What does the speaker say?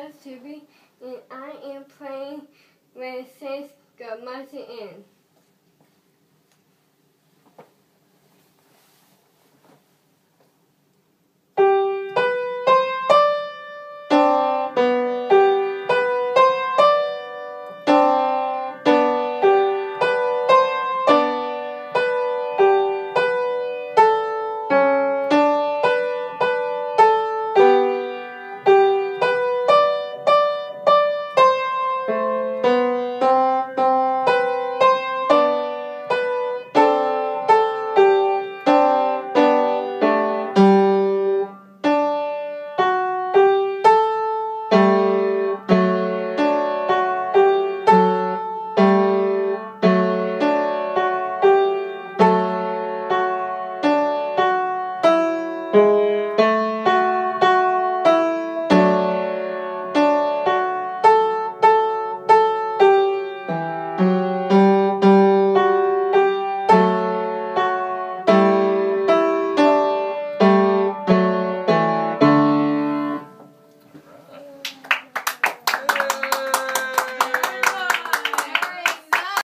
Just and I am playing with it says